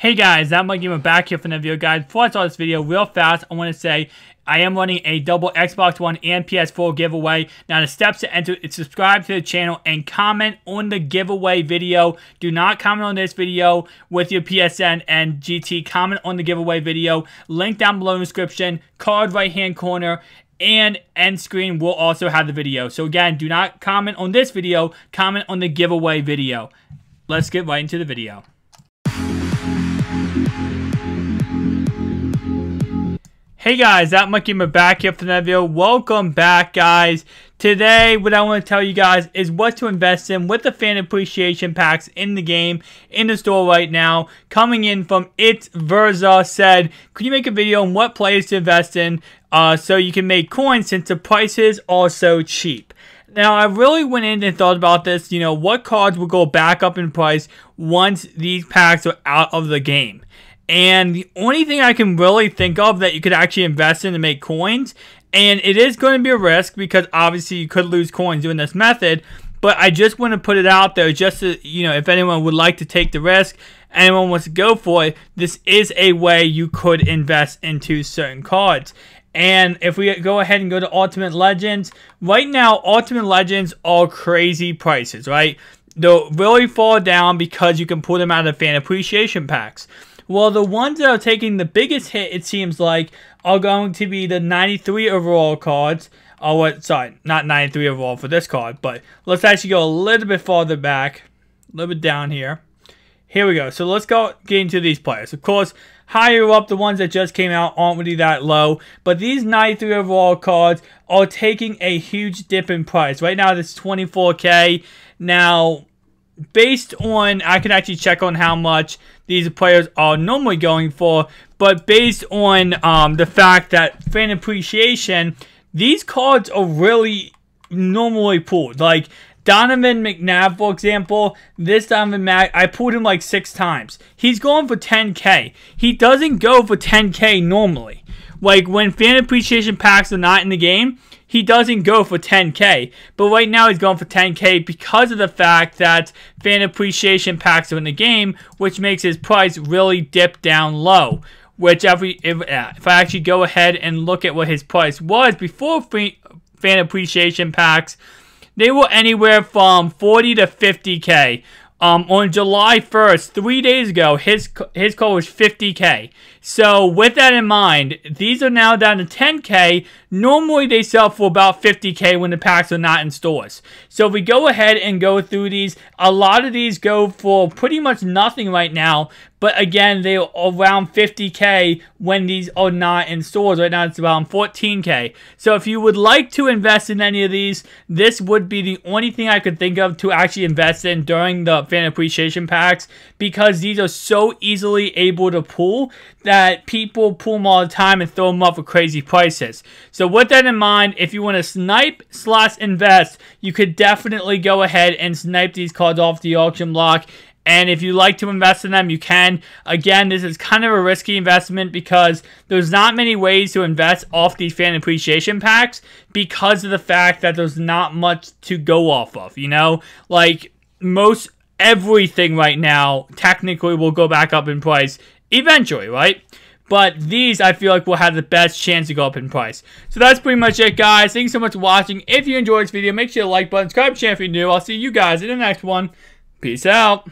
Hey guys, that MUT Gamer back here for another video, guys. Before I start this video, real fast, I want to say I am running a double Xbox One and PS4 giveaway. Now, the steps to enter is subscribe to the channel and comment on the giveaway video. Do not comment on this video with your PSN and GT. Comment on the giveaway video. Link down below in the description, card right hand corner, and end screen will also have the video. So again, do not comment on this video, comment on the giveaway video. Let's get right into the video. Hey guys, that MUT Gamer back here for another video. Welcome back, guys. Today, what I want to tell you guys is what to invest in with the fan appreciation packs in the game, in the store right now. Coming in from It's Verza said, could you make a video on what players to invest in uh, so you can make coins since the prices are so cheap? Now, I really went in and thought about this, you know, what cards will go back up in price once these packs are out of the game. And the only thing I can really think of that you could actually invest in to make coins, and it is going to be a risk because obviously you could lose coins doing this method, but I just want to put it out there just to, you know, if anyone would like to take the risk, anyone wants to go for it, this is a way you could invest into certain cards. And if we go ahead and go to Ultimate Legends, right now, Ultimate Legends are crazy prices, right? They'll really fall down because you can pull them out of fan appreciation packs. Well, the ones that are taking the biggest hit, it seems like, are going to be the 93 overall cards. Oh, what? Sorry, not 93 overall for this card, but let's actually go a little bit farther back, a little bit down here. Here we go. So let's go get into these players. Of course, higher up, the ones that just came out aren't really that low. But these 93 overall cards are taking a huge dip in price. Right now, it's 24k. Now, based on, I can actually check on how much these players are normally going for, but based on um, the fact that fan appreciation, these cards are really normally pulled. Like Donovan McNabb, for example, this Donovan Mac, I pulled him like six times. He's going for 10k. He doesn't go for 10k normally. Like when fan appreciation packs are not in the game, he doesn't go for 10k. But right now he's going for 10k because of the fact that fan appreciation packs are in the game, which makes his price really dip down low. Which every if, if I actually go ahead and look at what his price was before fan appreciation packs, they were anywhere from 40 to 50k. Um, on July 1st, three days ago, his his call was 50k. So with that in mind, these are now down to 10k. Normally they sell for about 50k when the packs are not in stores. So if we go ahead and go through these, a lot of these go for pretty much nothing right now. But again, they're around 50k when these are not in stores. Right now, it's around 14k. So if you would like to invest in any of these, this would be the only thing I could think of to actually invest in during the fan appreciation packs because these are so easily able to pull that people pull them all the time and throw them up for crazy prices. So with that in mind, if you want to snipe slash invest, you could definitely go ahead and snipe these cards off the auction block and if you like to invest in them, you can. Again, this is kind of a risky investment because there's not many ways to invest off these fan appreciation packs because of the fact that there's not much to go off of, you know? Like, most everything right now technically will go back up in price eventually, right? But these, I feel like, will have the best chance to go up in price. So that's pretty much it, guys. Thanks so much for watching. If you enjoyed this video, make sure to like button, subscribe, to channel if you're new. I'll see you guys in the next one. Peace out.